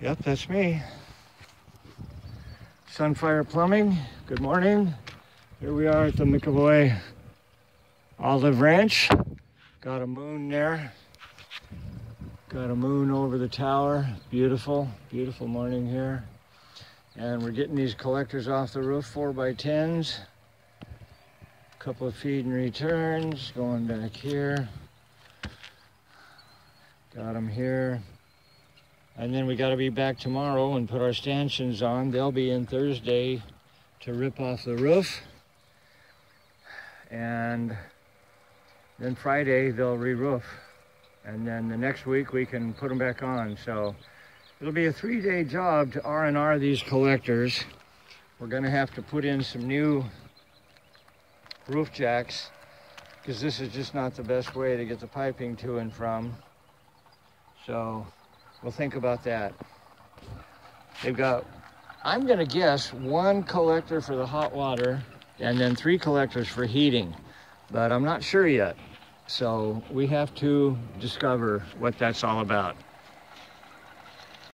Yep, that's me. Sunfire Plumbing, good morning. Here we are at the McEvoy Olive Ranch. Got a moon there. Got a moon over the tower. Beautiful, beautiful morning here. And we're getting these collectors off the roof, four by tens. Couple of feed and returns going back here. Got them here. And then we got to be back tomorrow and put our stanchions on. They'll be in Thursday to rip off the roof. And then Friday they'll re-roof. And then the next week we can put them back on. So it'll be a three-day job to R&R these collectors. We're gonna have to put in some new roof jacks because this is just not the best way to get the piping to and from. So we'll think about that. They've got, I'm gonna guess, one collector for the hot water and then three collectors for heating, but I'm not sure yet. So we have to discover what that's all about.